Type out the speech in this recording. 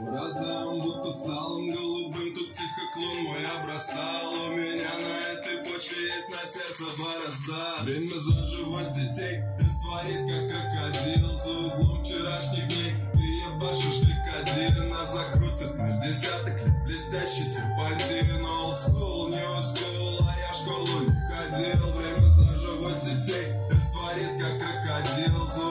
Глазам будто салом голубым Тут тихо клон мой обрастал. У меня на этой почве есть на сердце борозда. Время заживать детей Растворит как крокодил. За углом вчерашних дней Ты ебашишь ликодин Нас закрутит на десяток лет Блестящий серпантин. Old school, new school А я в школу не ходил. Время заживать детей Растворит как крокодил. За